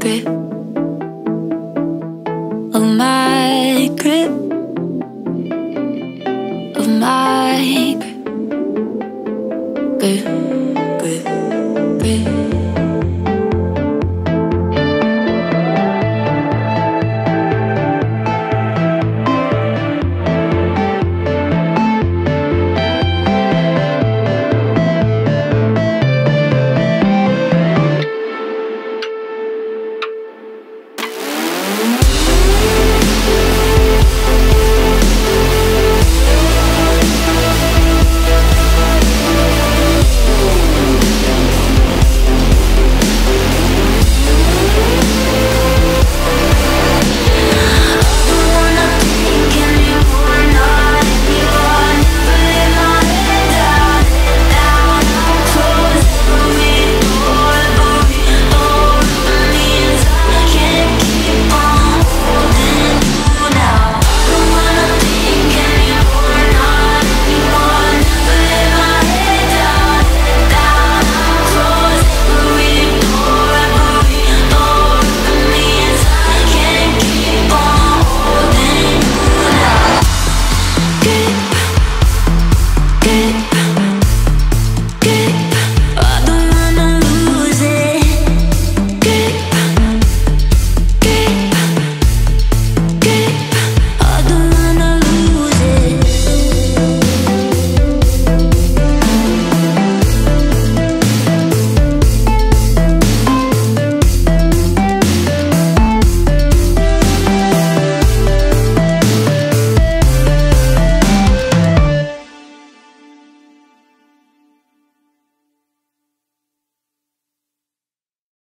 grip of my grip of my grip. grip.